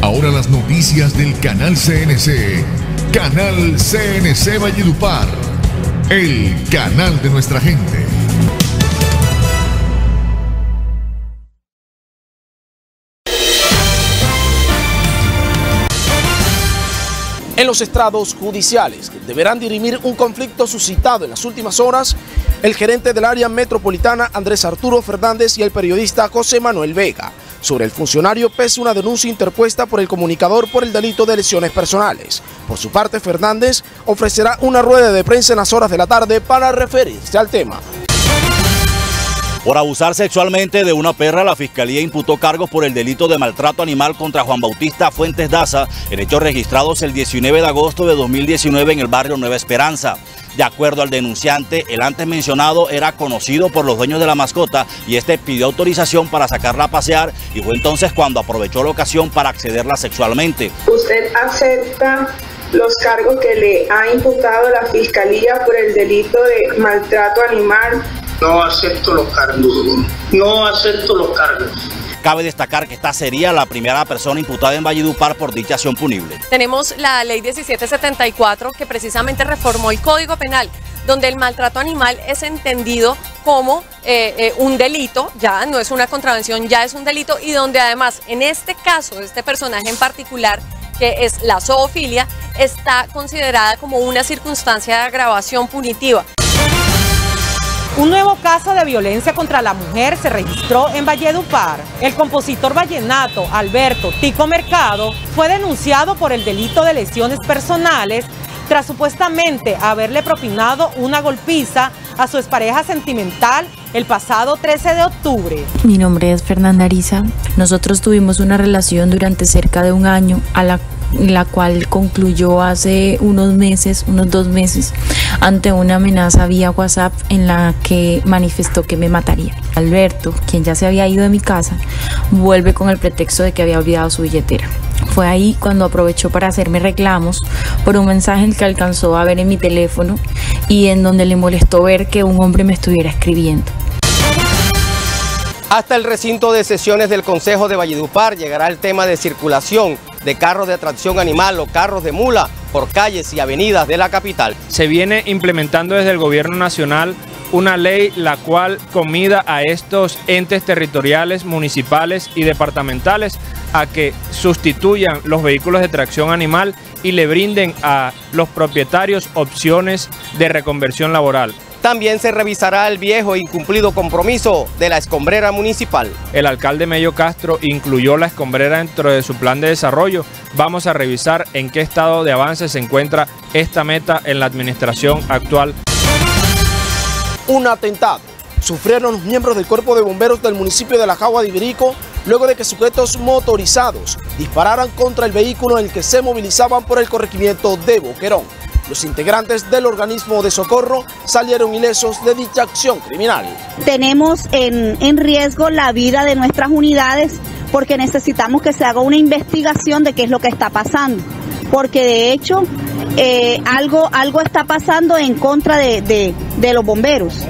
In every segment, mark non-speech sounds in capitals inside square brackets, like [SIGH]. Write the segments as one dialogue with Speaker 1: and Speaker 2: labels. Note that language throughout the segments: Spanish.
Speaker 1: Ahora las noticias del canal CNC. Canal CNC Valledupar. El canal de nuestra gente.
Speaker 2: En los estrados judiciales deberán dirimir un conflicto suscitado en las últimas horas el gerente del área metropolitana Andrés Arturo Fernández y el periodista José Manuel Vega. Sobre el funcionario pese una denuncia interpuesta por el comunicador por el delito de lesiones personales. Por su parte, Fernández ofrecerá una rueda de prensa en las horas de la tarde para referirse al tema.
Speaker 3: Por abusar sexualmente de una perra, la Fiscalía imputó cargos por el delito de maltrato animal contra Juan Bautista Fuentes Daza, en hechos registrados el 19 de agosto de 2019 en el barrio Nueva Esperanza. De acuerdo al denunciante, el antes mencionado era conocido por los dueños de la mascota y este pidió autorización para sacarla a pasear y fue entonces cuando aprovechó la ocasión para accederla sexualmente.
Speaker 4: ¿Usted acepta los cargos que le ha imputado la Fiscalía por el delito de maltrato animal
Speaker 5: no acepto los cargos. No acepto los cargos.
Speaker 3: Cabe destacar que esta sería la primera persona imputada en Valledupar por dicha acción punible.
Speaker 6: Tenemos la ley 1774 que precisamente reformó el Código Penal, donde el maltrato animal es entendido como eh, eh, un delito, ya no es una contravención, ya es un delito, y donde además en este caso, este personaje en particular, que es la zoofilia, está considerada como una circunstancia de agravación punitiva.
Speaker 7: Un nuevo caso de violencia contra la mujer se registró en Valledupar. El compositor vallenato Alberto Tico Mercado fue denunciado por el delito de lesiones personales tras supuestamente haberle propinado una golpiza a su expareja sentimental el pasado 13 de octubre.
Speaker 8: Mi nombre es Fernanda Ariza. Nosotros tuvimos una relación durante cerca de un año a la la cual concluyó hace unos meses, unos dos meses, ante una amenaza vía WhatsApp en la que manifestó que me mataría. Alberto, quien ya se había ido de mi casa, vuelve con el pretexto de que había olvidado su billetera. Fue ahí cuando aprovechó para hacerme reclamos por un mensaje que alcanzó a ver en mi teléfono y en donde le molestó ver que un hombre me estuviera escribiendo.
Speaker 2: Hasta el recinto de sesiones del Consejo de Valledupar llegará el tema de circulación de carros de atracción animal o carros de mula por calles y avenidas de la capital.
Speaker 9: Se viene implementando desde el gobierno nacional una ley la cual comida a estos entes territoriales, municipales y departamentales a que sustituyan los vehículos de tracción animal y le brinden a los propietarios opciones de reconversión laboral.
Speaker 2: También se revisará el viejo e incumplido compromiso de la escombrera municipal.
Speaker 9: El alcalde Mello Castro incluyó la escombrera dentro de su plan de desarrollo. Vamos a revisar en qué estado de avance se encuentra esta meta en la administración actual.
Speaker 2: Un atentado sufrieron los miembros del cuerpo de bomberos del municipio de La Jagua de Iberico luego de que sujetos motorizados dispararan contra el vehículo en el que se movilizaban por el corregimiento de Boquerón. Los integrantes del organismo de socorro salieron ilesos de dicha acción criminal.
Speaker 10: Tenemos en, riesgo la vida de nuestras unidades porque necesitamos que se haga una investigación de qué es lo que está pasando. Porque de hecho eh, algo, algo está pasando en contra de los bomberos.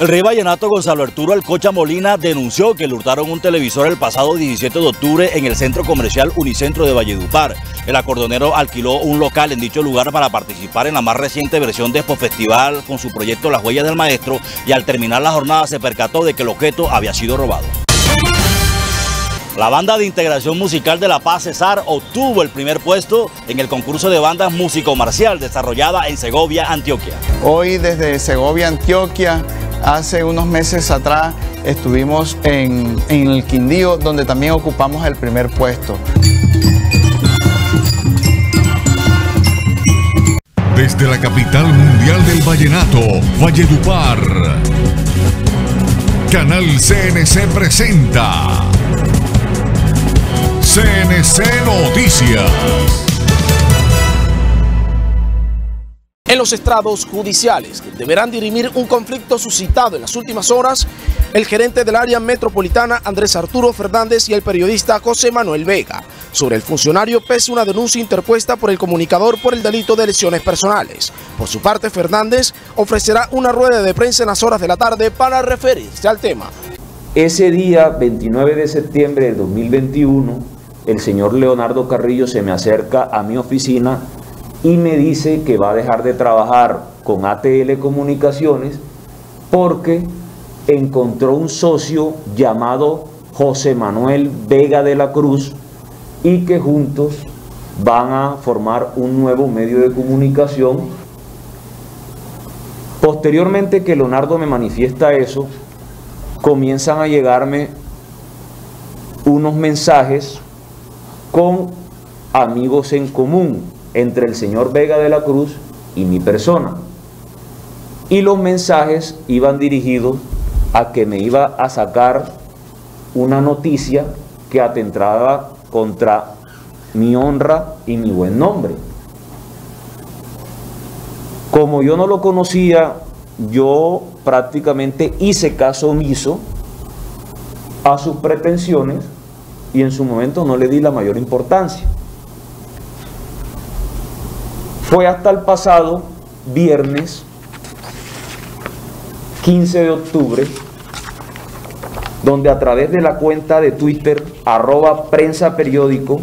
Speaker 3: El rey vallenato Gonzalo Arturo Alcocha Molina denunció que le hurtaron un televisor el pasado 17 de octubre en el centro comercial Unicentro de Valledupar. El acordonero alquiló un local en dicho lugar para participar en la más reciente versión de Expo Festival con su proyecto Las Huellas del Maestro y al terminar la jornada se percató de que el objeto había sido robado. La banda de integración musical de La Paz Cesar obtuvo el primer puesto en el concurso de bandas músico marcial desarrollada en Segovia, Antioquia.
Speaker 11: Hoy desde Segovia, Antioquia, Hace unos meses atrás estuvimos en, el Quindío, donde también ocupamos el primer puesto.
Speaker 1: Desde la capital mundial del vallenato, Valledupar, Canal CNC presenta CNC Noticias.
Speaker 2: En los estrados judiciales deberán dirimir un conflicto suscitado en las últimas horas el gerente del área metropolitana Andrés Arturo Fernández y el periodista José Manuel Vega. Sobre el funcionario pese una denuncia interpuesta por el comunicador por el delito de lesiones personales. Por su parte, Fernández ofrecerá una rueda de prensa en las horas de la tarde para referirse al tema.
Speaker 12: Ese día, 29 de septiembre de 2021, el señor Leonardo Carrillo se me acerca a mi oficina y me dice que va a dejar de trabajar con ATL Comunicaciones porque encontró un socio llamado José Manuel Vega de la Cruz y que juntos van a formar un nuevo medio de comunicación. Posteriormente que Leonardo me manifiesta eso, comienzan a llegarme unos mensajes con amigos en común entre el señor Vega de la Cruz y mi persona. Y los mensajes iban dirigidos a que me iba a sacar una noticia que atentaba contra mi honra y mi buen nombre. Como yo no lo conocía, yo prácticamente hice caso omiso a sus pretensiones y en su momento no le di la mayor importancia. Fue hasta el pasado viernes 15 de octubre donde a través de la cuenta de Twitter arroba prensa periódico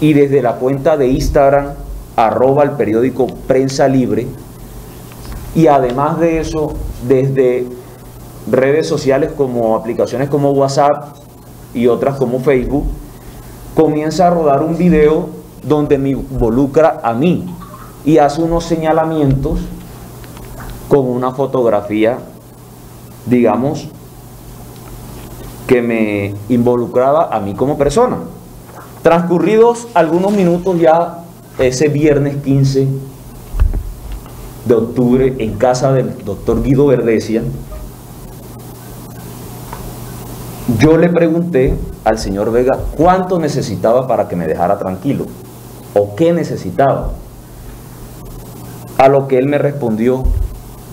Speaker 12: y desde la cuenta de Instagram arroba el periódico prensa libre y además de eso desde redes sociales como aplicaciones como WhatsApp y otras como Facebook comienza a rodar un video donde me involucra a mí y hace unos señalamientos con una fotografía digamos que me involucraba a mí como persona. Transcurridos algunos minutos ya ese viernes 15 de octubre en casa del doctor Guido Verdesia, yo le pregunté al señor Vega cuánto necesitaba para que me dejara tranquilo o qué necesitaba. A lo que él me respondió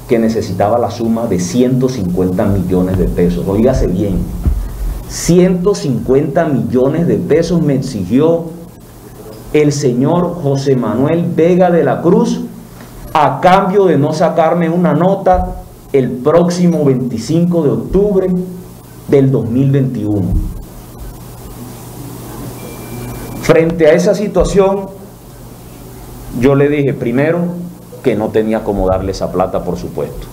Speaker 12: que necesitaba la suma de 150 millones de pesos. Oígase bien, 150 millones de pesos me exigió el señor José Manuel Vega de la Cruz a cambio de no sacarme una nota el próximo 25 de octubre del 2021. Frente a esa situación, yo le dije primero que no tenía cómo darle esa plata, por supuesto.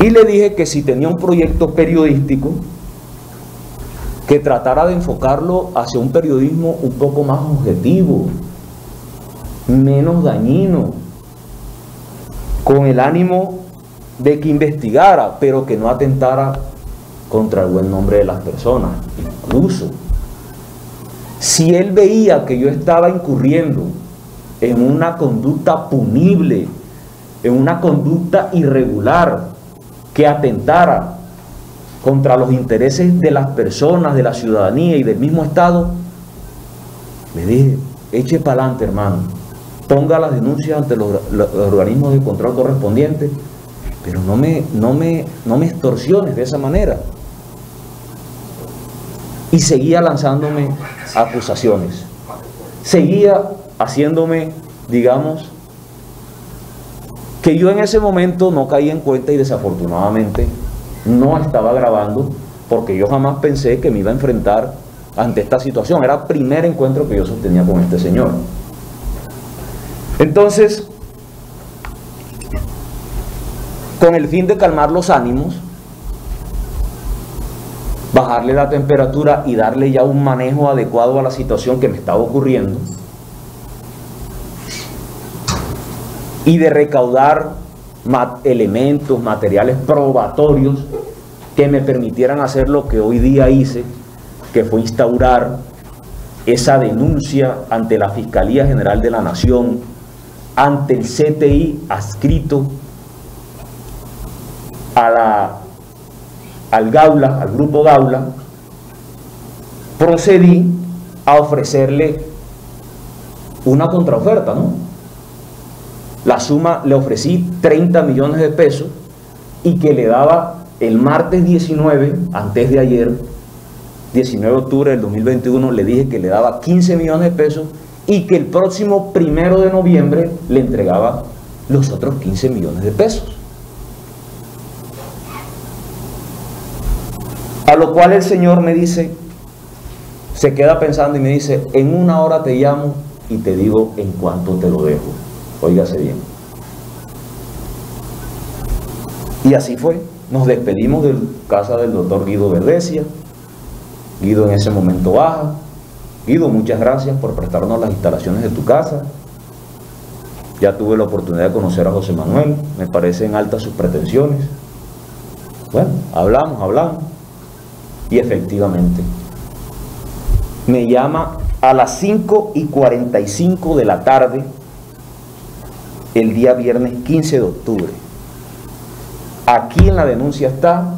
Speaker 12: Y le dije que si tenía un proyecto periodístico, que tratara de enfocarlo hacia un periodismo un poco más objetivo, menos dañino, con el ánimo de que investigara, pero que no atentara contra el buen nombre de las personas. Incluso, si él veía que yo estaba incurriendo en una conducta punible, en una conducta irregular, que atentara contra los intereses de las personas, de la ciudadanía y del mismo Estado, le dije, eche para adelante, hermano, ponga las denuncias ante los, organismos de control correspondientes, pero no me, no, me, no me extorsiones de esa manera. Y seguía lanzándome acusaciones, seguía haciéndome, digamos, que yo en ese momento no caí en cuenta y desafortunadamente no estaba grabando porque yo jamás pensé que me iba a enfrentar ante esta situación. Era el primer encuentro que yo sostenía con este señor. Entonces, con el fin de calmar los ánimos, bajarle la temperatura y darle ya un manejo adecuado a la situación que me estaba ocurriendo, y de recaudar elementos, materiales probatorios que me permitieran hacer lo que hoy día hice, que fue instaurar esa denuncia ante la Fiscalía General de la Nación, ante el CTI adscrito a la, al Gaula, al grupo Gaula, procedí a ofrecerle una contraoferta, ¿no? La suma le ofrecí 30 millones de pesos y que le daba el martes 19, antes de ayer, 19 de octubre del 2021, le dije que le daba 15 millones de pesos y que el próximo primero de noviembre le entregaba los otros 15 millones de pesos. A cual el Señor me dice, se queda pensando y me dice, en una hora te llamo y te digo en cuánto te lo dejo. Óigase bien. Y así fue. Nos despedimos de casa del doctor Guido Verdesia. Guido en ese momento baja. Guido, muchas gracias por prestarnos las instalaciones de tu casa. Ya tuve la oportunidad de conocer a José Manuel. Me parecen altas sus pretensiones. Bueno, hablamos, hablamos. Y efectivamente, me llama a las 5 y 45 de la tarde el día viernes 15 de octubre. Aquí en la denuncia está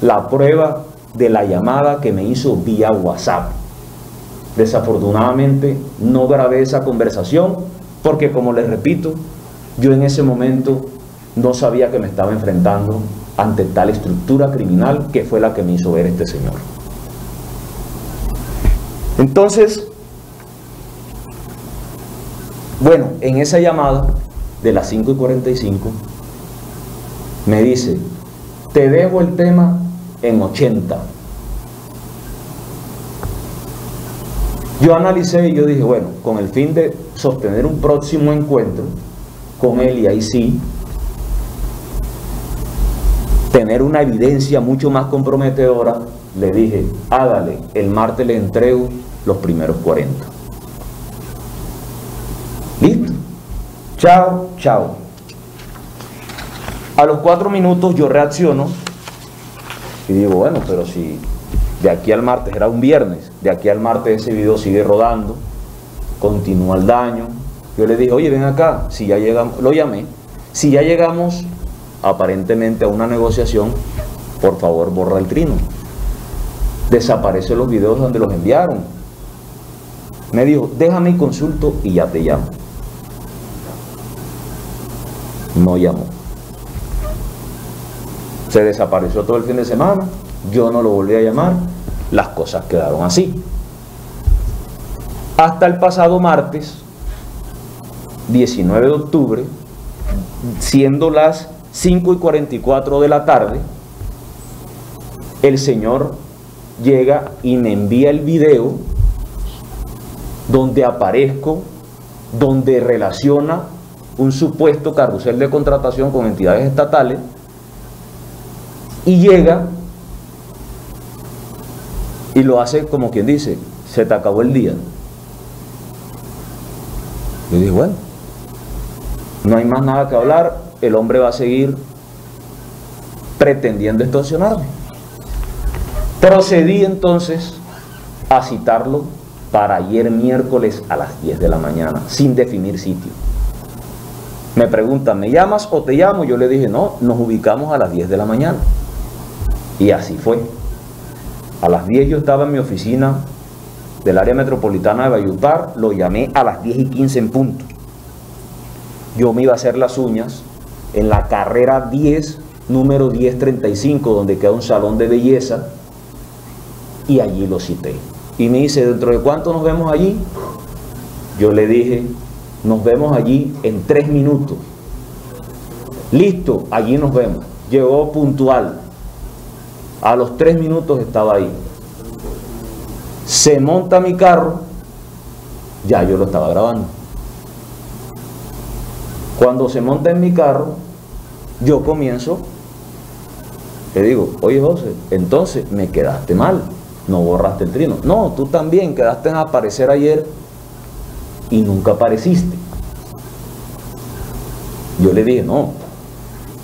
Speaker 12: la prueba de la llamada que me hizo vía WhatsApp. Desafortunadamente no grabé esa conversación porque como les repito, yo en ese momento no sabía que me estaba enfrentando ante tal estructura criminal que fue la que me hizo ver este señor. Entonces, bueno, en esa llamada de las 5 y 45, me dice, te dejo el tema en 80. Yo analicé y yo dije, bueno, con el fin de sostener un próximo encuentro con él y ahí sí, tener una evidencia mucho más comprometedora, le dije, hágale, el martes le entrego los primeros 40. Listo. Chao, chao. A los cuatro minutos yo reacciono y digo, bueno, pero si de aquí al martes era un viernes, de aquí al martes ese video sigue rodando, continúa el daño. Yo le dije, oye, ven acá, si ya llegamos, lo llamé, si ya llegamos aparentemente a una negociación, por favor borra el trino. Desaparecen los videos donde los enviaron. Me dijo, déjame y consulto y ya te llamo. No llamó. Se desapareció todo el fin de semana, yo no lo volví a llamar, las cosas quedaron así. Hasta el pasado martes, 19 de octubre, siendo las 5 y 44 de la tarde, el Señor llega y me envía el video donde aparezco, donde relaciona un supuesto carrusel de contratación con entidades estatales y llega y lo hace como quien dice, se te acabó el día. Yo dije, bueno, no hay más nada que hablar, el hombre va a seguir pretendiendo extorsionarme. Procedí entonces a citarlo para ayer miércoles a las 10 de la mañana, sin definir sitio. Me preguntan, ¿me llamas o te llamo? Yo le dije, no, nos ubicamos a las 10 de la mañana. Y así fue. A las 10 yo estaba en mi oficina del área metropolitana de Bayupar, lo llamé a las 10 y 15 en punto. Yo me iba a hacer las uñas en la carrera 10, número 1035, donde queda un salón de belleza, y allí lo cité. Y me dice, ¿dentro de cuánto nos vemos allí? Yo le dije, nos vemos allí en tres minutos. Listo, allí nos vemos. Llegó puntual. A los tres minutos estaba ahí. Se monta mi carro, ya yo lo estaba grabando. Cuando se monta en mi carro, yo comienzo, le digo, oye José, entonces me quedaste mal, no borraste el trino. No, tú también quedaste en aparecer ayer y nunca apareciste. Yo le dije, no,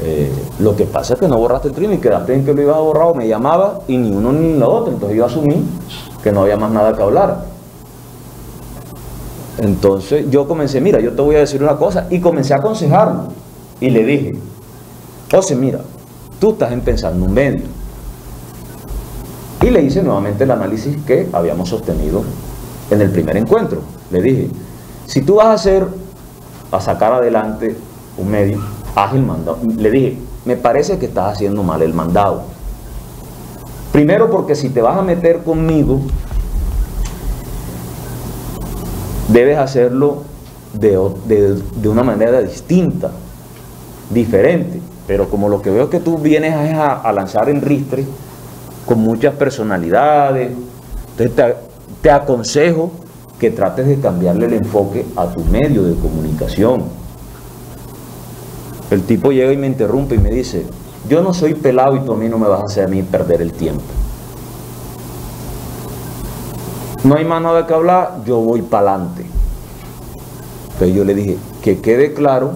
Speaker 12: eh, lo que pasa es que no borraste el trino y quedaste en que lo ibas a borrar o me llamaba y ni uno ni la otra. Entonces yo asumí que no había más nada que hablar. Entonces yo comencé, mira, yo te voy a decir una cosa y comencé a aconsejarlo. Y le dije, José, mira, tú estás empezando un medio. Y le hice nuevamente el análisis que habíamos sostenido en el primer encuentro. Le dije, si tú vas a hacer, a sacar adelante un medio, haz el mandado. Le dije, me parece que estás haciendo mal el mandado. Primero porque si te vas a meter conmigo, debes hacerlo de, una manera distinta, diferente. Pero como lo que veo que tú vienes a, a lanzar en ristre, con muchas personalidades. Entonces te, te aconsejo que trates de cambiarle el enfoque a tu medio de comunicación. El tipo llega y me interrumpe y me dice, yo no soy pelado y tú a mí no me vas a hacer a mí perder el tiempo. No hay más nada que hablar, yo voy para adelante. Entonces yo le dije, que quede claro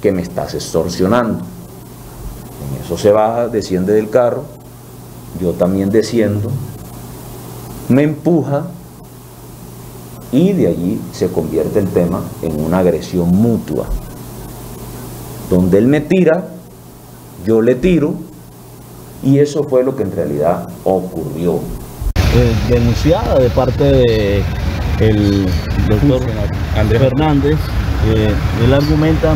Speaker 12: que me estás extorsionando. En eso se baja, desciende del carro, yo también desciendo, me empuja y de allí se convierte el tema en una agresión mutua, donde él me tira, yo le tiro y eso fue lo que en realidad ocurrió.
Speaker 13: Eh, denunciada de parte de el doctor Andrés Fernández, eh, él argumenta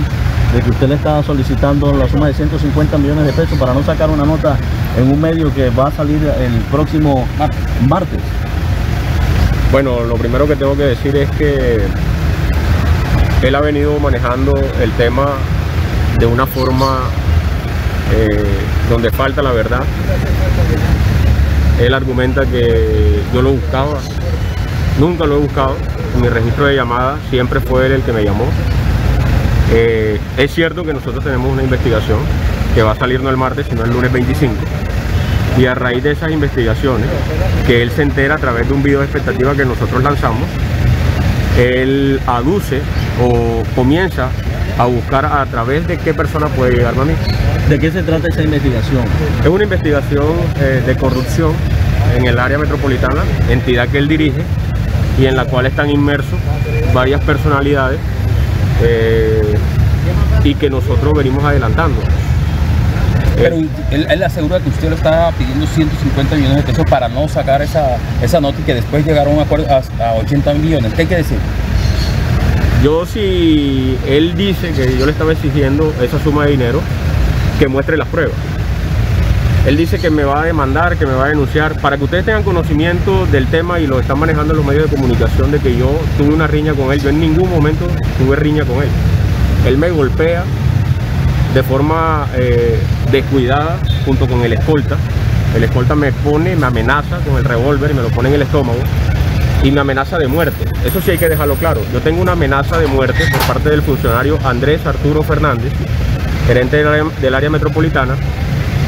Speaker 13: de que usted le estaba solicitando la suma de 150 millones de pesos para no sacar una nota en un medio que va a salir el próximo martes.
Speaker 9: Bueno, lo primero que tengo que decir es que él ha venido manejando el tema de una forma eh, donde falta la verdad. Él argumenta que yo lo buscaba, nunca lo he buscado, mi registro de llamada siempre fue él el que me llamó. Eh, es cierto que nosotros tenemos una investigación que va a salir no el martes, sino el lunes 25. Y a raíz de esas investigaciones, que él se entera a través de un video de expectativa que nosotros lanzamos, él aduce o comienza a buscar a través de qué persona puede llegarme a mí.
Speaker 13: ¿De qué se trata esa investigación?
Speaker 9: Es una investigación eh, de corrupción en el área metropolitana, entidad que él dirige y en la cual están inmersos varias personalidades eh, y que nosotros venimos adelantando.
Speaker 13: Pero él, asegura que usted lo estaba pidiendo 150 millones de pesos para no sacar esa, esa nota y que después llegaron a a, 80 millones. ¿Qué hay que decir?
Speaker 9: Yo si él dice que yo le estaba exigiendo esa suma de dinero, que muestre las pruebas. Él dice que me va a demandar, que me va a denunciar, para que ustedes tengan conocimiento del tema y lo están manejando los medios de comunicación de que yo tuve una riña con él. Yo en ningún momento tuve riña con él. Él me golpea de forma eh, descuidada junto con el escolta. El escolta me pone, me amenaza con el revólver y me lo pone en el estómago y me amenaza de muerte. Eso sí hay que dejarlo claro. Yo tengo una amenaza de muerte por parte del funcionario Andrés Arturo Fernández, gerente del área, metropolitana,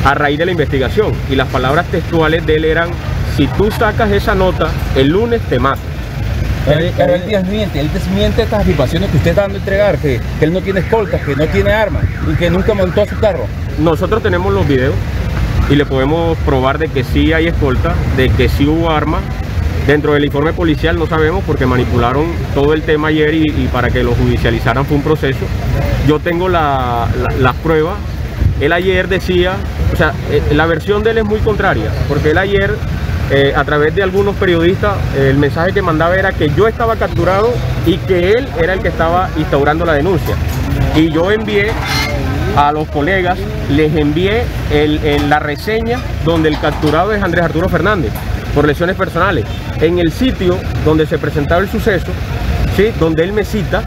Speaker 9: a raíz de la investigación. Y las palabras textuales de él eran, si tú sacas esa nota, el lunes te mato.
Speaker 13: Pero, él desmiente, él desmiente estas afirmaciones que usted está dando a entregar, que, él no tiene escoltas, que no tiene armas y que nunca montó a su carro.
Speaker 9: Nosotros tenemos los videos y le podemos probar de que sí hay escolta, de que sí hubo armas. Dentro del informe policial no sabemos porque manipularon todo el tema ayer y, para que lo judicializaran fue un proceso. Yo tengo las pruebas. Él ayer decía, o sea, eh, la versión de él es muy contraria, porque él ayer eh, a través de algunos periodistas, el mensaje que mandaba era que yo estaba capturado y que él era el que estaba instaurando la denuncia. Y yo envié a los colegas, les envié en la reseña donde el capturado es Andrés Arturo Fernández por lesiones personales. En el sitio donde se presentaba el suceso, ¿sí? donde él me cita,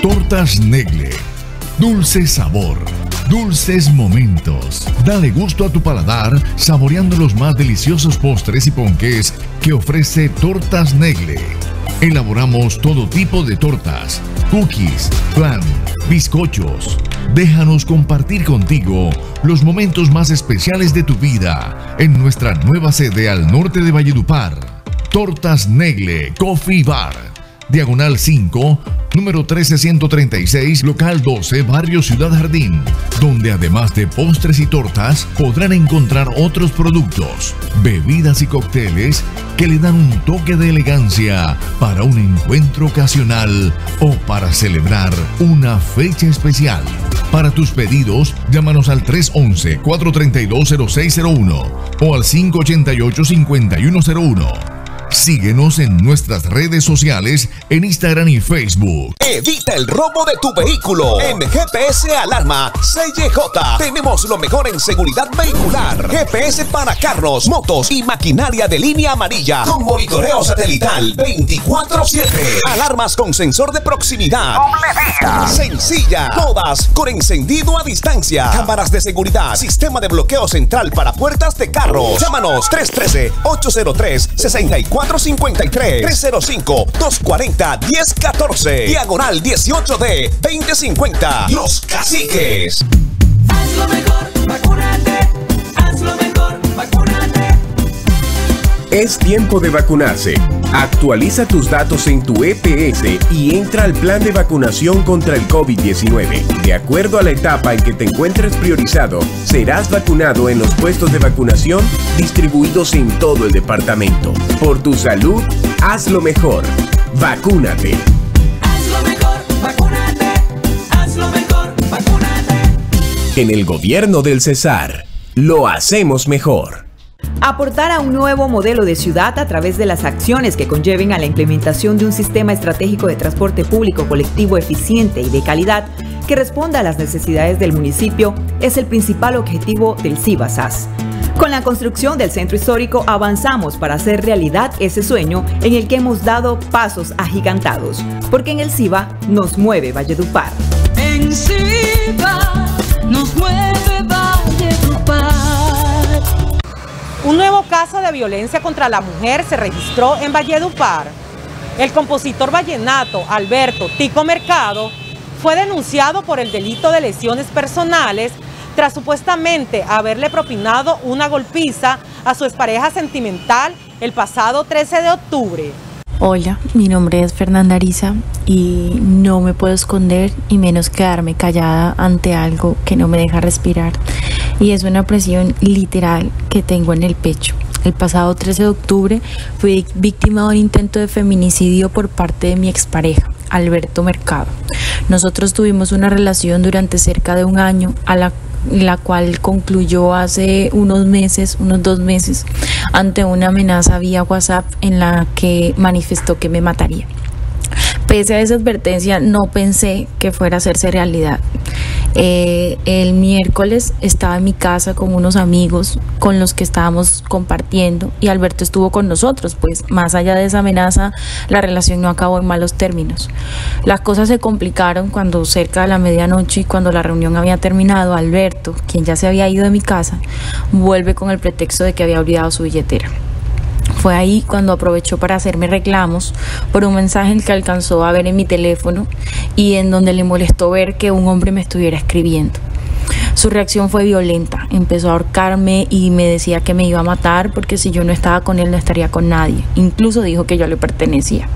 Speaker 1: Tortas Negle Dulce sabor, dulces momentos. Dale gusto a tu paladar saboreando los más deliciosos postres y ponques que ofrece Tortas Negle. Elaboramos todo tipo de tortas, cookies, flan, bizcochos. Déjanos compartir contigo los momentos más especiales de tu vida en nuestra nueva sede al norte de Valledupar. Tortas Negle Coffee Bar diagonal 5, número 13136, local 12, barrio Ciudad Jardín, donde además de postres y tortas podrán encontrar otros productos, bebidas y cócteles que le dan un toque de elegancia para un encuentro ocasional o para celebrar una fecha especial. Para tus pedidos, llámanos al 311-432-0601 o al 588-5101. Síguenos en nuestras redes sociales en Instagram y Facebook.
Speaker 14: Evita el robo de tu vehículo. En GPS Alarma CJ tenemos lo mejor en seguridad vehicular. GPS para carros, motos y maquinaria de línea amarilla con monitoreo satelital 24/7. Alarmas con sensor de proximidad. Sencilla. Todas con encendido a distancia. Cámaras de seguridad. Sistema de bloqueo central para puertas de carros. Llámanos 313 803 64 453 305-240-1014. Diagonal 18D 2050. Los Caciques.
Speaker 15: Haz lo mejor, vacúnate. Haz lo mejor, vacúnate.
Speaker 16: Es tiempo de vacunarse. Actualiza tus datos en tu EPS y entra al plan de vacunación contra el COVID-19. De acuerdo a la etapa en que te encuentres priorizado, serás vacunado en los puestos de vacunación distribuidos en todo el departamento. Por tu salud, haz lo mejor. Vacúnate.
Speaker 15: Haz lo mejor, vacúnate. Haz lo mejor, vacúnate.
Speaker 16: En el gobierno del Cesar, lo hacemos mejor.
Speaker 17: Aportar a un nuevo modelo de ciudad a través de las acciones que conlleven a la implementación de un sistema estratégico de transporte público colectivo eficiente y de calidad que responda a las necesidades del municipio es el principal objetivo del CIBASAS. Con la construcción del centro histórico avanzamos para hacer realidad ese sueño en el que hemos dado pasos agigantados, porque en el CIBA nos mueve Valledupar.
Speaker 15: En Ciba nos mueve
Speaker 7: caso de violencia contra la mujer se registró en Valledupar. El compositor vallenato Alberto Tico Mercado fue denunciado por el delito de lesiones personales tras supuestamente haberle propinado una golpiza a su expareja sentimental el pasado 13 de octubre.
Speaker 8: Hola, mi nombre es Fernanda Ariza y no me puedo esconder y menos quedarme callada ante algo que no me deja respirar y es una presión literal que tengo en el pecho. El pasado 13 de octubre fui víctima de un intento de feminicidio por parte de mi expareja, Alberto Mercado. Nosotros tuvimos una relación durante cerca de un año a la la cual concluyó hace unos meses, unos dos meses, ante una amenaza vía WhatsApp en la que manifestó que me mataría. Pese a esa advertencia, no pensé que fuera a hacerse realidad. Eh, el miércoles estaba en mi casa con unos amigos con los que estábamos compartiendo y Alberto estuvo con nosotros, pues más allá de esa amenaza, la relación no acabó en malos términos. Las cosas se complicaron cuando cerca de la medianoche y cuando la reunión había terminado, Alberto, quien ya se había ido de mi casa, vuelve con el pretexto de que había olvidado su billetera. Fue ahí cuando aprovechó para hacerme reclamos por un mensaje que alcanzó a ver en mi teléfono y en donde le molestó ver que un hombre me estuviera escribiendo. Su reacción fue violenta, empezó a ahorcarme y me decía que me iba a matar porque si yo no estaba con él no estaría con nadie. Incluso dijo que yo le pertenecía.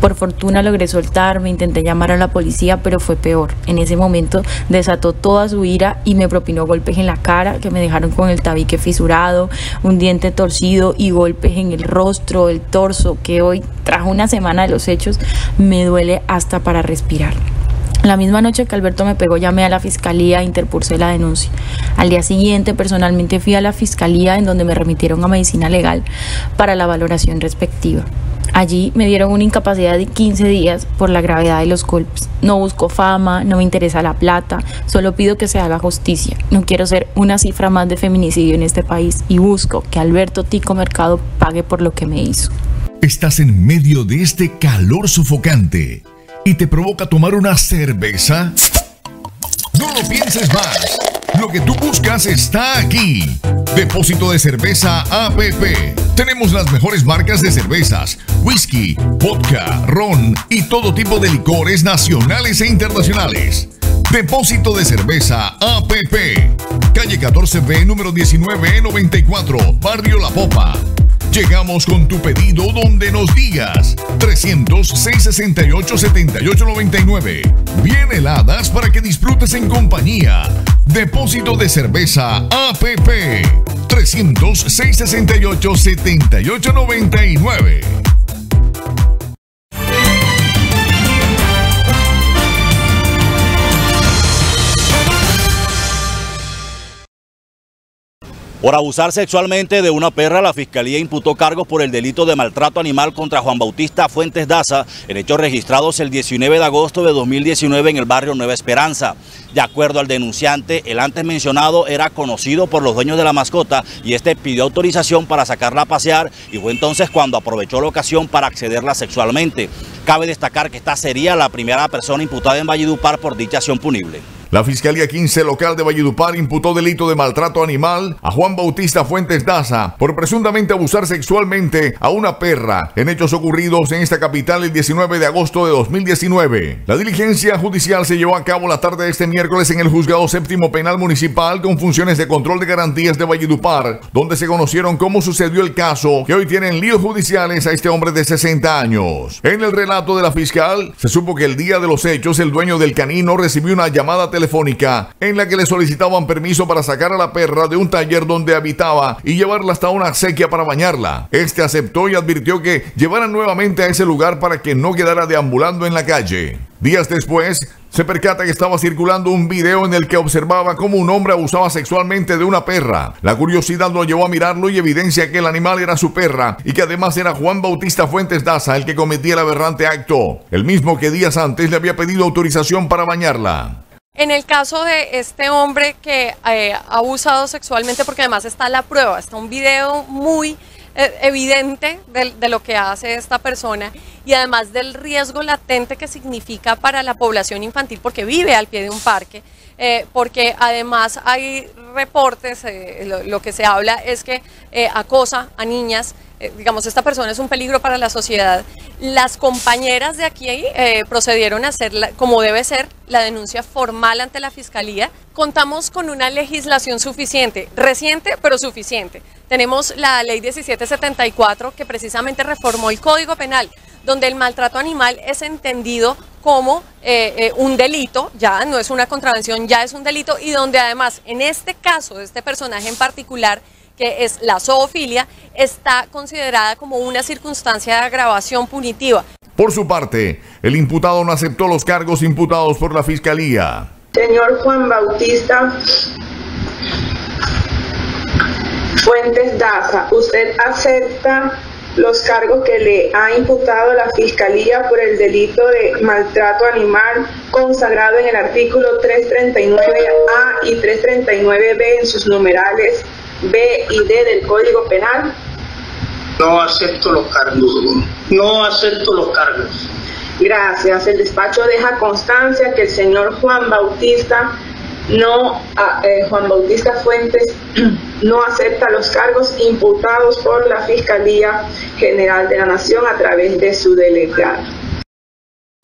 Speaker 8: Por fortuna logré soltarme, intenté llamar a la policía, pero fue peor. En ese momento desató toda su ira y me propinó golpes en la cara que me dejaron con el tabique fisurado, un diente torcido y golpes en el rostro, el torso, que hoy, tras una semana de los hechos, me duele hasta para respirar. La misma noche que Alberto me pegó, llamé a la fiscalía e interpuse la denuncia. Al día siguiente, personalmente fui a la fiscalía en donde me remitieron a medicina legal para la valoración respectiva. Allí me dieron una incapacidad de 15 días por la gravedad de los golpes. No busco fama, no me interesa la plata, solo pido que se haga justicia. No quiero ser una cifra más de feminicidio en este país y busco que Alberto Tico Mercado pague por lo que me hizo.
Speaker 1: Estás en medio de este calor sofocante y te provoca tomar una cerveza? No lo pienses más. Lo que tú buscas está aquí. Depósito de cerveza APP. Tenemos las mejores marcas de cervezas, whisky, vodka, ron y todo tipo de licores nacionales e internacionales. Depósito de cerveza APP. Calle 14B número 1994, Barrio La Popa. Llegamos con tu pedido donde nos digas 300-668-7899. Bien heladas para que disfrutes en compañía. Depósito de cerveza APP 300-668-7899.
Speaker 3: Por abusar sexualmente de una perra, la Fiscalía imputó cargos por el delito de maltrato animal contra Juan Bautista Fuentes Daza, en hechos registrados el 19 de agosto de 2019 en el barrio Nueva Esperanza. De acuerdo al denunciante, el antes mencionado era conocido por los dueños de la mascota y este pidió autorización para sacarla a pasear y fue entonces cuando aprovechó la ocasión para accederla sexualmente. Cabe destacar que esta sería la primera persona imputada en Valledupar por dicha acción punible.
Speaker 1: La Fiscalía 15 local de Valledupar imputó delito de maltrato animal a Juan Bautista Fuentes Daza por presuntamente abusar sexualmente a una perra en hechos ocurridos en esta capital el 19 de agosto de 2019. La diligencia judicial se llevó a cabo la tarde de este miércoles en el Juzgado Séptimo Penal Municipal con funciones de control de garantías de Valledupar, donde se conocieron cómo sucedió el caso que hoy tienen líos judiciales a este hombre de 60 años. En el relato de la fiscal, se supo que el día de los hechos el dueño del canino recibió una llamada telefónica telefónica en la que le solicitaban permiso para sacar a la perra de un taller donde habitaba y llevarla hasta una acequia para bañarla. Este aceptó y advirtió que llevaran nuevamente a ese lugar para que no quedara deambulando en la calle. Días después, se percata que estaba circulando un video en el que observaba cómo un hombre abusaba sexualmente de una perra. La curiosidad lo llevó a mirarlo y evidencia que el animal era su perra y que además era Juan Bautista Fuentes Daza el que cometía el aberrante acto, el mismo que días antes le había pedido autorización para bañarla.
Speaker 6: En el caso de este hombre que eh, ha abusado sexualmente, porque además está la prueba, está un video muy eh, evidente de, de, lo que hace esta persona y además del riesgo latente que significa para la población infantil porque vive al pie de un parque, eh, porque además hay reportes, eh, lo, lo, que se habla es que eh, acosa a niñas, digamos, esta persona es un peligro para la sociedad. Las compañeras de aquí procedieron a hacer, la, como debe ser, la denuncia formal ante la Fiscalía. Contamos con una legislación suficiente, reciente pero suficiente. Tenemos la ley 1774 que precisamente reformó el Código Penal donde el maltrato animal es entendido como eh, eh, un delito, ya no es una contravención, ya es un delito, y donde además en este caso de este personaje en particular, que es la zoofilia, está considerada como una circunstancia de agravación punitiva.
Speaker 1: Por su parte, el imputado no aceptó los cargos imputados por la Fiscalía.
Speaker 4: Señor Juan Bautista Fuentes Daza, ¿usted acepta los cargos que le ha imputado la Fiscalía por el delito de maltrato animal consagrado en el artículo 339A y 339B en sus numerales B y D del Código Penal?
Speaker 5: No acepto los cargos. No acepto los cargos.
Speaker 4: Gracias. El despacho deja constancia que el señor Juan Bautista no eh, Juan Bautista Fuentes [CLEARS THROAT] no acepta los cargos imputados por la Fiscalía General de la Nación a través de su delegado.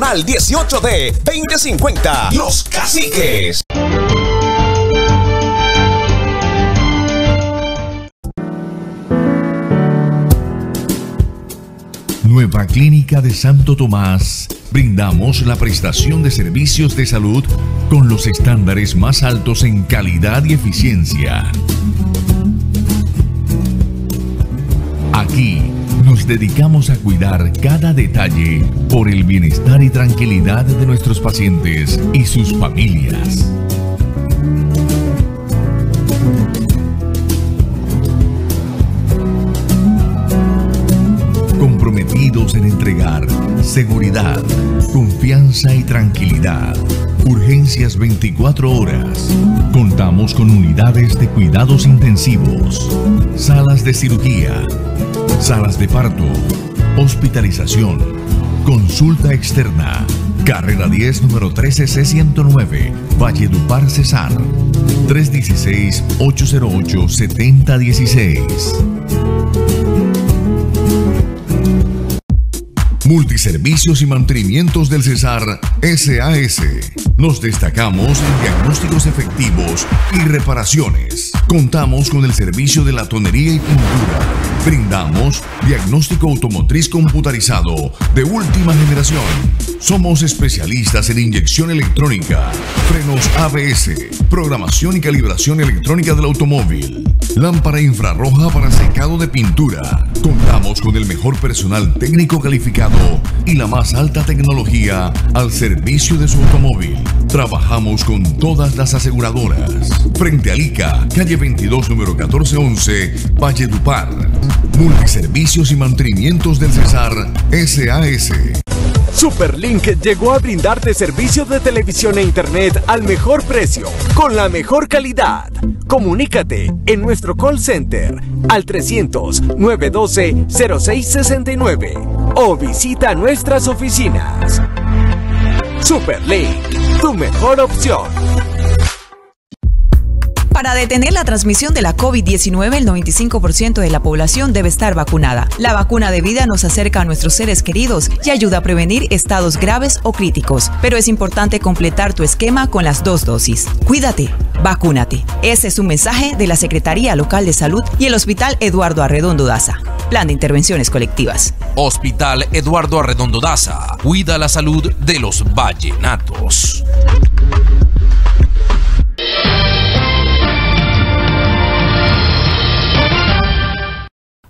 Speaker 14: 18D 2050. Los Caciques.
Speaker 1: Nueva Clínica de Santo Tomás. Brindamos la prestación de servicios de salud con los estándares más altos en calidad y eficiencia. Aquí nos dedicamos a cuidar cada detalle por el bienestar y tranquilidad de nuestros pacientes y sus familias. Comprometidos en entregar seguridad, confianza y tranquilidad. Urgencias 24 horas. Contamos con unidades de cuidados intensivos, salas de cirugía salas de parto, hospitalización, consulta externa. Carrera 10, número 13C109, Valledupar Cesar. 316-808-7016. Multiservicios y mantenimientos del Cesar SAS. Nos destacamos en diagnósticos efectivos y reparaciones. Contamos con el servicio de la tonería y pintura. Brindamos diagnóstico automotriz computarizado de última generación. Somos especialistas en inyección electrónica, frenos ABS, programación y calibración electrónica del automóvil, lámpara infrarroja para secado de pintura. Contamos con el mejor personal técnico calificado y la más alta tecnología al servicio de su automóvil. Trabajamos con todas las aseguradoras. Frente a ICA, calle 22, número 1411, Valledupar. Multiservicios y mantenimientos del Cesar SAS.
Speaker 18: Superlink llegó a brindarte servicios de televisión e internet al mejor precio, con la mejor calidad. Comunícate en nuestro call center al 300-912-0669 o visita nuestras oficinas. Superlink, tu mejor opción.
Speaker 17: Para detener la transmisión de la COVID-19, el 95% de la población debe estar vacunada. La vacuna de vida nos acerca a nuestros seres queridos y ayuda a prevenir estados graves o críticos. Pero es importante completar tu esquema con las dos dosis. Cuídate, vacúnate. Ese es un mensaje de la Secretaría Local de Salud y el Hospital Eduardo Arredondo Daza. Plan de Intervenciones Colectivas.
Speaker 19: Hospital Eduardo Arredondo Daza. Cuida la salud de los vallenatos.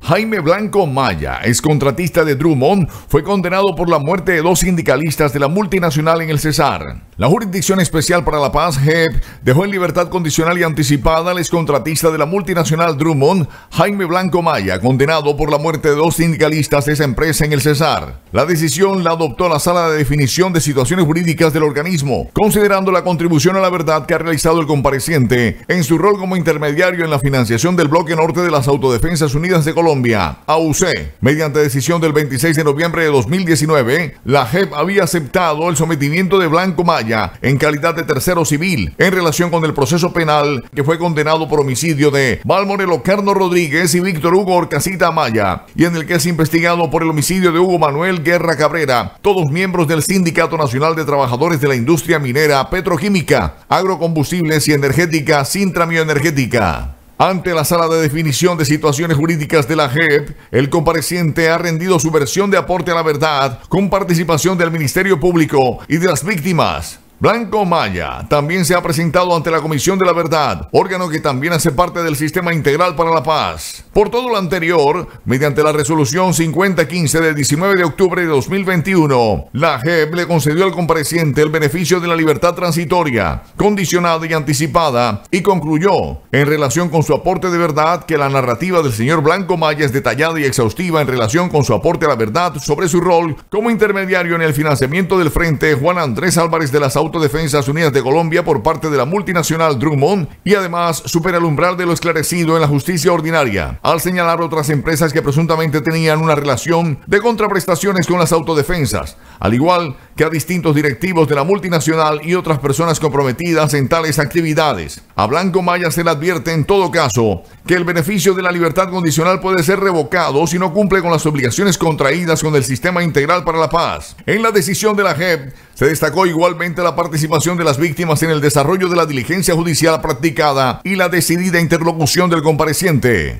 Speaker 1: Jaime Blanco Maya, excontratista de Drummond, fue condenado por la muerte de dos sindicalistas de la multinacional en el Cesar. La Jurisdicción Especial para la Paz, JEP, dejó en libertad condicional y anticipada al excontratista de la multinacional Drummond, Jaime Blanco Maya, condenado por la muerte de dos sindicalistas de esa empresa en el Cesar. La decisión la adoptó la Sala de Definición de Situaciones Jurídicas del organismo, considerando la contribución a la verdad que ha realizado el compareciente en su rol como intermediario en la financiación del bloque norte de las Autodefensas Unidas de Colombia AUC. Mediante decisión del 26 de noviembre de 2019, la JEP había aceptado el sometimiento de Blanco Maya en calidad de tercero civil en relación con el proceso penal que fue condenado por homicidio de Valmorelo Carno Rodríguez y Víctor Hugo Orcasita Maya y en el que es investigado por el homicidio de Hugo Manuel Guerra Cabrera, todos miembros del Sindicato Nacional de Trabajadores de la Industria Minera, Petroquímica, Agrocombustibles y Energética, Sintra Energética. Ante la sala de definición de situaciones jurídicas de la JEP, el compareciente ha rendido su versión de aporte a la verdad con participación del Ministerio Público y de las víctimas. Blanco Maya también se ha presentado ante la Comisión de la Verdad, órgano que también hace parte del Sistema Integral para la Paz. Por todo lo anterior, mediante la resolución 5015 del 19 de octubre de 2021, la JEP le concedió al compareciente el beneficio de la libertad transitoria, condicionada y anticipada, y concluyó, en relación con su aporte de verdad, que la narrativa del señor Blanco Maya es detallada y exhaustiva en relación con su aporte a la verdad sobre su rol como intermediario en el financiamiento del Frente Juan Andrés Álvarez de las Autodefensas Unidas de Colombia por parte de la multinacional Drummond y además supera el umbral de lo esclarecido en la justicia ordinaria, al señalar otras empresas que presuntamente tenían una relación de contraprestaciones con las autodefensas, al igual que a distintos directivos de la multinacional y otras personas comprometidas en tales actividades. A Blanco Maya se le advierte en todo caso que el beneficio de la libertad condicional puede ser revocado si no cumple con las obligaciones contraídas con el Sistema Integral para la Paz. En la decisión de la JEP se destacó igualmente la participación de las víctimas en el desarrollo de la diligencia judicial practicada y la decidida interlocución del compareciente.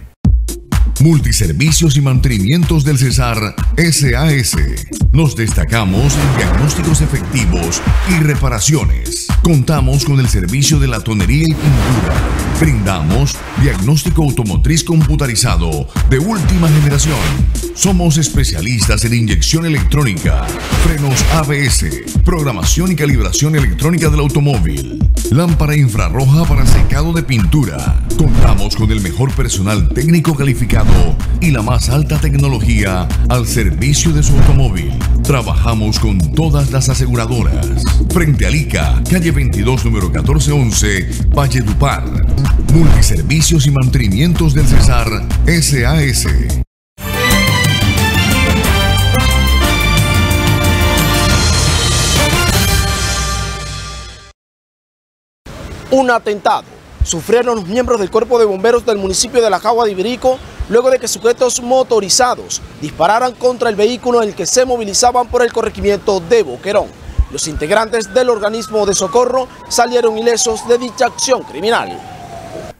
Speaker 1: Multiservicios y mantenimientos del Cesar SAS. Nos destacamos en diagnósticos efectivos y reparaciones. Contamos con el servicio de la tonería y pintura. Brindamos diagnóstico automotriz computarizado de última generación. Somos especialistas en inyección electrónica, frenos ABS, programación y calibración electrónica del automóvil, lámpara infrarroja para secado de pintura. Contamos con el mejor personal técnico calificado y la más alta tecnología al servicio de su automóvil. Trabajamos con todas las aseguradoras. Frente a ICA, calle 22, número 1411, Valledupar. Multiservicios y mantenimientos del Cesar SAS.
Speaker 2: Un atentado sufrieron los miembros del cuerpo de bomberos del municipio de La Jagua de Ibirico luego de que sujetos motorizados dispararan contra el vehículo en el que se movilizaban por el corregimiento de Boquerón. Los integrantes del organismo de socorro salieron ilesos de dicha acción criminal.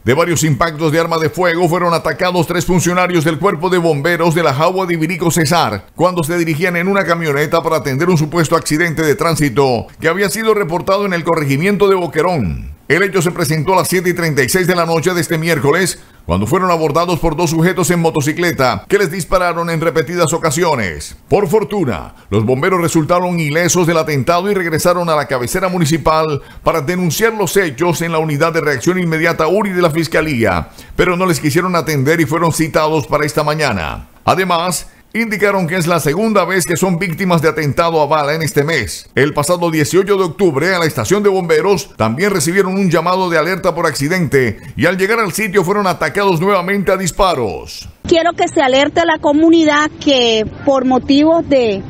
Speaker 1: De varios impactos de arma de fuego fueron atacados tres funcionarios del cuerpo de bomberos de la Jagua de Ibirico Cesar cuando se dirigían en una camioneta para atender un supuesto accidente de tránsito que había sido reportado en el corregimiento de Boquerón. El hecho se presentó a las 7 y 36 de la noche de este miércoles, cuando fueron abordados por dos sujetos en motocicleta que les dispararon en repetidas ocasiones. Por fortuna, los bomberos resultaron ilesos del atentado y regresaron a la cabecera municipal para denunciar los hechos en la unidad de reacción inmediata URI de la Fiscalía, pero no les quisieron atender y fueron citados para esta mañana. Además, indicaron que es la segunda vez que son víctimas de atentado a bala en este mes. El pasado 18 de octubre, a la estación de bomberos también recibieron un llamado de alerta por accidente y al llegar al sitio fueron atacados nuevamente a disparos.
Speaker 10: Quiero que se alerte a la comunidad que por motivos de,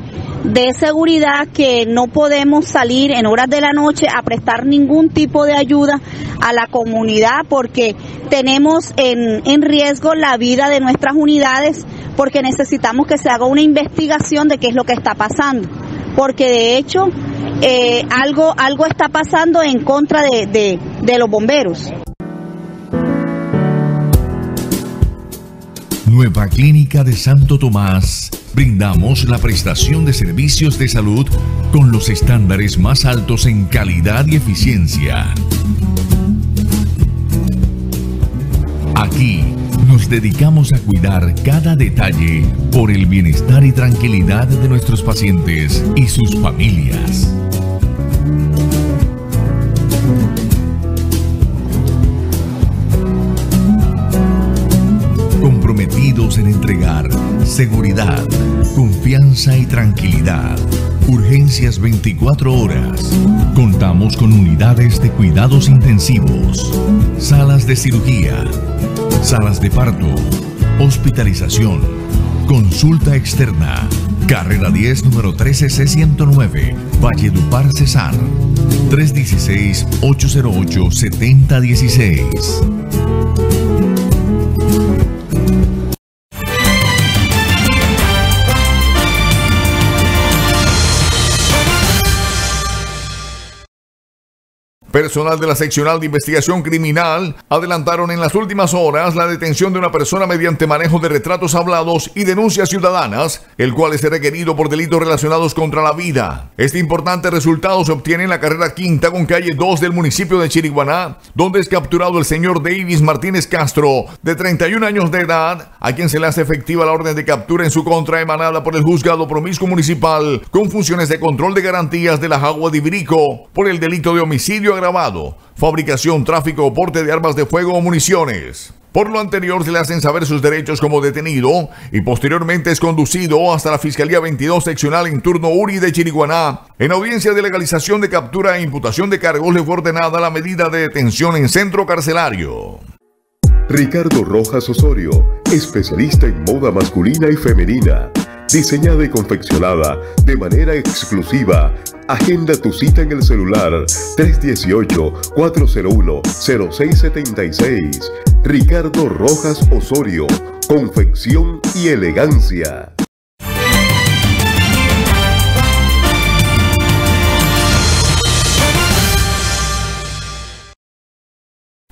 Speaker 10: de seguridad que no podemos salir en horas de la noche a prestar ningún tipo de ayuda a la comunidad porque tenemos en, en riesgo la vida de nuestras unidades porque necesitamos que se haga una investigación de qué es lo que está pasando, porque de hecho eh, algo, algo está pasando en contra de, de, de los bomberos.
Speaker 1: Nueva Clínica de Santo Tomás. Brindamos la prestación de servicios de salud con los estándares más altos en calidad y eficiencia. Aquí nos dedicamos a cuidar cada detalle por el bienestar y tranquilidad de nuestros pacientes y sus familias. Comprometidos en entregar seguridad, confianza y tranquilidad. Urgencias 24 horas. Contamos con unidades de cuidados intensivos, salas de cirugía, salas de parto, hospitalización, consulta externa. Carrera 10, número 13C109, Valledupar, Cesar. 316-808-7016. Personal de la seccional de investigación criminal adelantaron en las últimas horas la detención de una persona mediante manejo de retratos hablados y denuncias ciudadanas, el cual es requerido por delitos relacionados contra la vida. Este importante resultado se obtiene en la carrera quinta con calle 2 del municipio de Chiriguaná, donde es capturado el señor Davis Martínez Castro, de 31 años de edad, a quien se le hace efectiva la orden de captura en su contra emanada por el juzgado promiscuo municipal con funciones de control de garantías de la Jagua de Ibirico por el delito de homicidio grabado, fabricación, tráfico o porte de armas de fuego o municiones. Por lo anterior se le hacen saber sus derechos como detenido y posteriormente es conducido hasta la Fiscalía 22 Seccional en turno URI de Chiriguaná. En audiencia de legalización de captura e imputación de cargos le fue ordenada la medida de detención en centro carcelario.
Speaker 20: Ricardo Rojas Osorio, especialista en moda masculina y femenina, diseñada y confeccionada de manera exclusiva. Agenda tu cita en el celular 318-401-0676. Ricardo Rojas Osorio, confección y elegancia.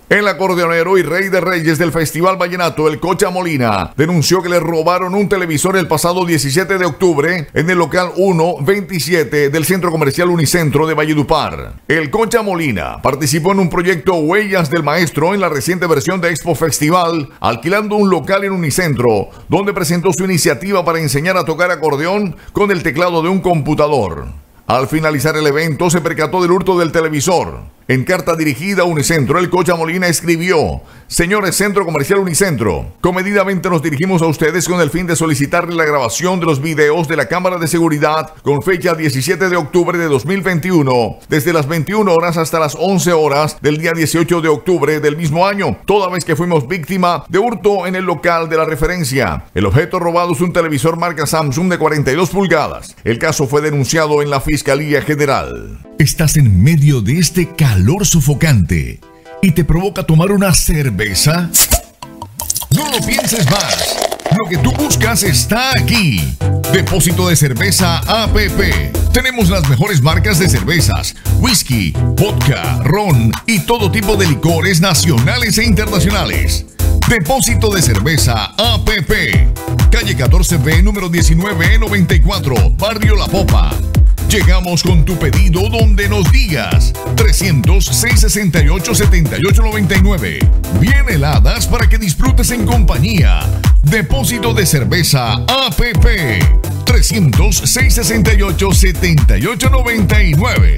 Speaker 1: El acordeonero y rey de reyes del Festival Vallenato, el Cocha Molina, denunció que le robaron un televisor el pasado 17 de octubre en el local 127 del Centro Comercial Unicentro de Valledupar. El Cocha Molina participó en un proyecto Huellas del Maestro en la reciente versión de Expo Festival, alquilando un local en Unicentro, donde presentó su iniciativa para enseñar a tocar acordeón con el teclado de un computador. Al finalizar el evento se percató del hurto del televisor. En carta dirigida a Unicentro, el Cocha Molina escribió, Señores Centro Comercial Unicentro, comedidamente nos dirigimos a ustedes con el fin de solicitarle la grabación de los videos de la Cámara de Seguridad con fecha 17 de octubre de 2021, desde las 21 horas hasta las 11 horas del día 18 de octubre del mismo año, toda vez que fuimos víctima de hurto en el local de la referencia. El objeto robado es un televisor marca Samsung de 42 pulgadas. El caso fue denunciado en la Fiscalía General. Estás en medio de este calor sofocante y te provoca tomar una cerveza. No lo pienses más. Lo que tú buscas está aquí. Depósito de cerveza APP. Tenemos las mejores marcas de cervezas, whisky, vodka, ron y todo tipo de licores nacionales e internacionales. Depósito de cerveza APP. Calle 14B número 1994, Barrio La Popa. Llegamos con tu pedido donde nos digas 300-668-7899. Bien heladas para que disfrutes en compañía. Depósito de cerveza APP 300-668-7899.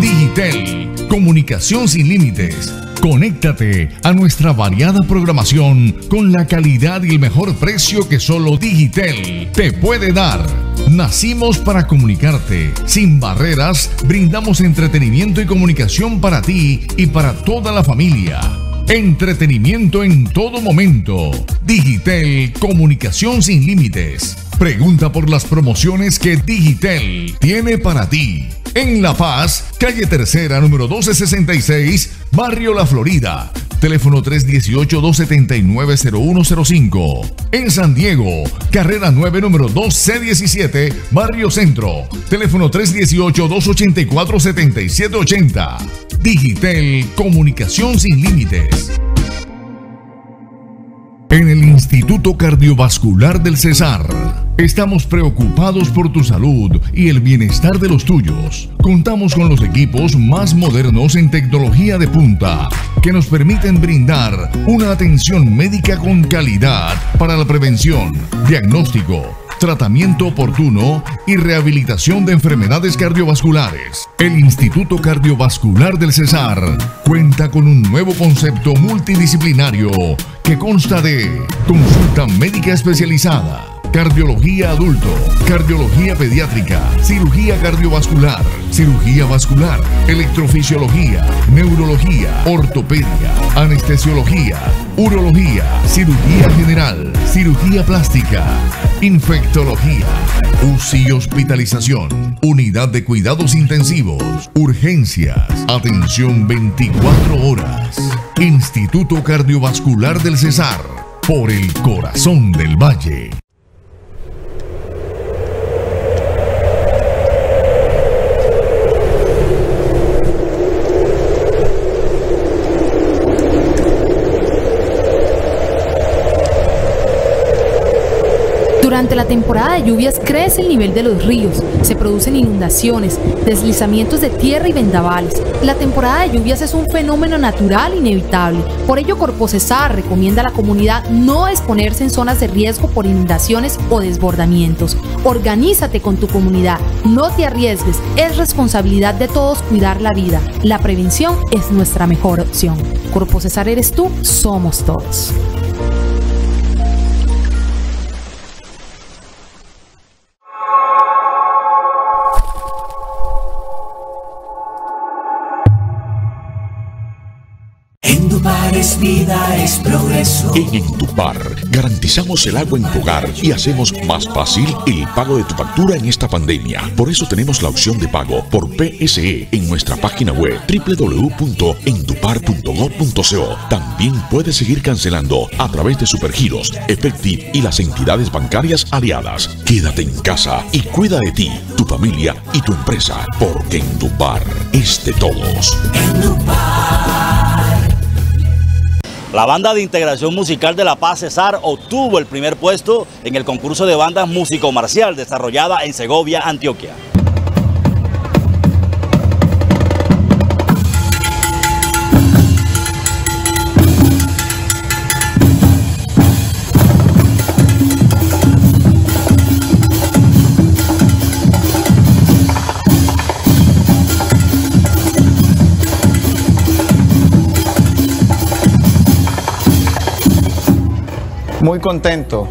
Speaker 1: Digitel, comunicación sin límites. Conéctate a nuestra variada programación con la calidad y el mejor precio que solo Digitel te puede dar. Nacimos para comunicarte. Sin barreras, brindamos entretenimiento y comunicación para ti y para toda la familia. Entretenimiento en todo momento. Digitel Comunicación sin límites. Pregunta por las promociones que Digitel tiene para ti. En La Paz, calle Tercera, número 1266, Barrio La Florida. Teléfono 318-279-0105. En San Diego, carrera 9, número 2C17, Barrio Centro. Teléfono 318-284-7780. Digitel Comunicación sin límites. Instituto Cardiovascular del Cesar. Estamos preocupados por tu salud y el bienestar de los tuyos. Contamos con los equipos más modernos en tecnología de punta que nos permiten brindar una atención médica con calidad para la prevención, diagnóstico, tratamiento oportuno y rehabilitación de enfermedades cardiovasculares. El Instituto Cardiovascular del Cesar cuenta con un nuevo concepto multidisciplinario que consta de consulta médica especializada cardiología adulto, cardiología pediátrica, cirugía cardiovascular, cirugía vascular, electrofisiología, neurología, ortopedia, anestesiología, urología, cirugía general, cirugía plástica, infectología, UCI hospitalización, unidad de cuidados intensivos, urgencias, atención 24 horas, Instituto Cardiovascular del Cesar, por el corazón del valle.
Speaker 21: Durante la temporada de lluvias crece el nivel de los ríos, se producen inundaciones, deslizamientos de tierra y vendavales. La temporada de lluvias es un fenómeno natural inevitable. Por ello, Corpo Cesar recomienda a la comunidad no exponerse en zonas de riesgo por inundaciones o desbordamientos. Organízate con tu comunidad, no te arriesgues, es responsabilidad de todos cuidar la vida. La prevención es nuestra mejor opción. Corpo Cesar eres tú, somos todos.
Speaker 15: Vida, es progreso.
Speaker 22: En Endupar garantizamos el agua en tu hogar y hacemos más fácil el pago de tu factura en esta pandemia. Por eso tenemos la opción de pago por PSE en nuestra página web www.endupar.gov.co. También puedes seguir cancelando a través de Supergiros, Efectiv y las entidades bancarias aliadas. Quédate en casa y cuida de ti, tu familia y tu empresa, porque Endupar es de todos.
Speaker 3: La banda de integración musical de La Paz Cesar obtuvo el primer puesto en el concurso de bandas músico-marcial desarrollada en Segovia, Antioquia.
Speaker 11: Muy contento,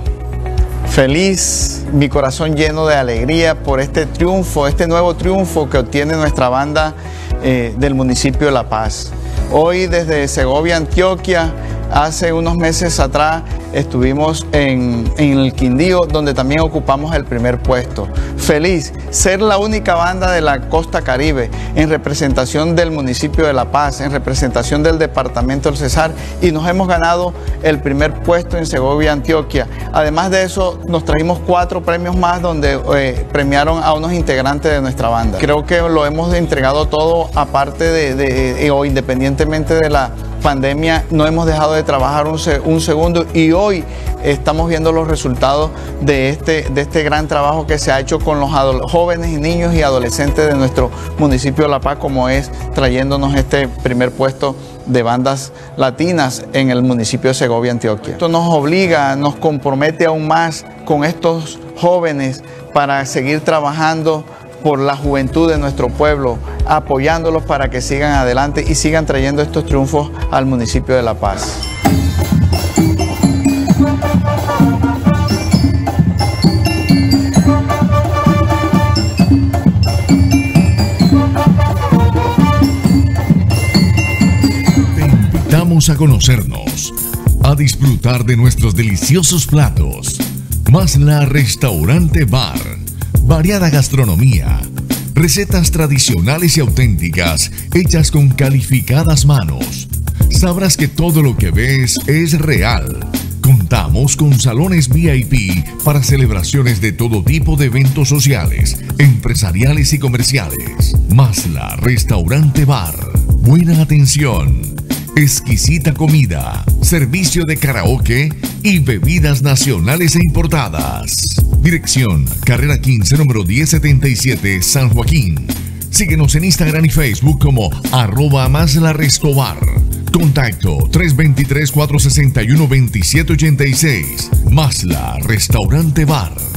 Speaker 11: feliz, mi corazón lleno de alegría por este triunfo, este nuevo triunfo que obtiene nuestra banda eh, del municipio de La Paz. Hoy desde Segovia, Antioquia, Hace unos meses atrás estuvimos en, en, el Quindío, donde también ocupamos el primer puesto. Feliz ser la única banda de la costa caribe en representación del municipio de La Paz, en representación del departamento del Cesar y nos hemos ganado el primer puesto en Segovia, Antioquia. Además de eso, nos trajimos cuatro premios más donde eh, premiaron a unos integrantes de nuestra banda. Creo que lo hemos entregado todo aparte de, de o independientemente de la pandemia no hemos dejado de trabajar un, un, segundo y hoy estamos viendo los resultados de este, de este gran trabajo que se ha hecho con los jóvenes y niños y adolescentes de nuestro municipio de La Paz, como es trayéndonos este primer puesto de bandas latinas en el municipio de Segovia, Antioquia. Esto nos obliga, nos compromete aún más con estos jóvenes para seguir trabajando por la juventud de nuestro pueblo, apoyándolos para que sigan adelante y sigan trayendo estos triunfos al municipio de La Paz.
Speaker 1: Te invitamos a conocernos, a disfrutar de nuestros deliciosos platos, más la restaurante bar variada gastronomía, recetas tradicionales y auténticas hechas con calificadas manos. Sabrás que todo lo que ves es real. Contamos con salones VIP para celebraciones de todo tipo de eventos sociales, empresariales y comerciales. Más la Restaurante Bar. Buena atención exquisita comida, servicio de karaoke y bebidas nacionales e importadas. Dirección, carrera 15, número 1077, San Joaquín. Síguenos en Instagram y Facebook como arroba más la restobar. Contacto 323-461-2786. Más la Restaurante Bar.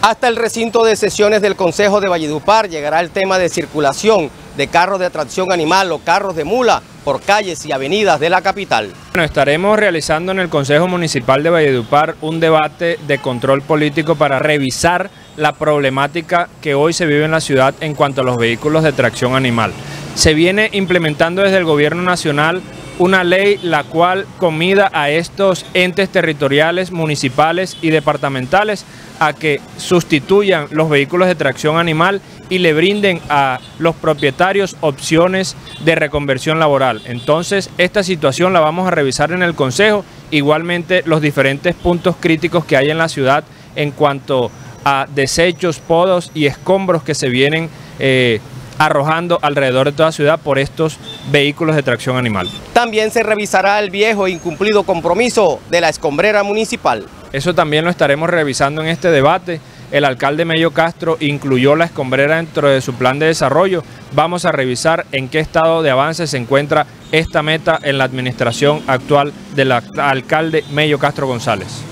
Speaker 23: Hasta el recinto de sesiones del Consejo de Valledupar llegará el tema de circulación de carros de atracción animal o carros de mula por calles y avenidas de la capital.
Speaker 24: Bueno, estaremos realizando en el Consejo Municipal de Valledupar un debate de control político para revisar la problemática que hoy se vive en la ciudad en cuanto a los vehículos de tracción animal. Se viene implementando desde el Gobierno Nacional una ley la cual comida a estos entes territoriales, municipales y departamentales a que sustituyan los vehículos de tracción animal y le brinden a los propietarios opciones de reconversión laboral. Entonces, esta situación la vamos a revisar en el Consejo, igualmente los diferentes puntos críticos que hay en la ciudad en cuanto a desechos, podos y escombros que se vienen eh, arrojando alrededor de toda la ciudad por estos vehículos de tracción animal.
Speaker 23: También se revisará el viejo e incumplido compromiso de la escombrera municipal.
Speaker 24: Eso también lo estaremos revisando en este debate. El alcalde Mello Castro incluyó la escombrera dentro de su plan de desarrollo. Vamos a revisar en qué estado de avance se encuentra esta meta en la administración actual del alcalde Mello Castro González.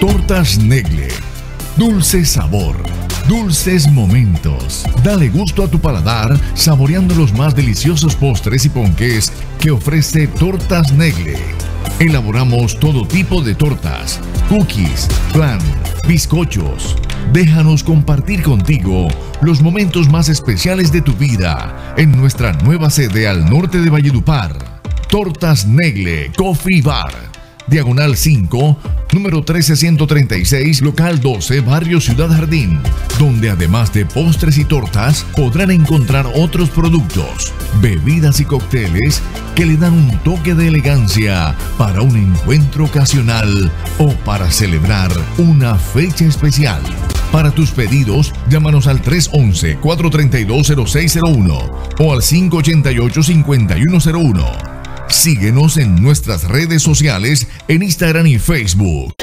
Speaker 1: Tortas Negle. Dulce sabor Dulces momentos. Dale gusto a tu paladar saboreando los más deliciosos postres y ponqués que ofrece Tortas Negle. Elaboramos todo tipo de tortas, cookies, flan, bizcochos. Déjanos compartir contigo los momentos más especiales de tu vida en nuestra nueva sede al norte de Valledupar. Tortas Negle Coffee Bar diagonal 5, número 13136, local 12, barrio Ciudad Jardín, donde además de postres y tortas podrán encontrar otros productos, bebidas y cócteles que le dan un toque de elegancia para un encuentro ocasional o para celebrar una fecha especial. Para tus pedidos, llámanos al 311-432-0601 o al 588-5101. Síguenos en nuestras redes sociales en Instagram y Facebook.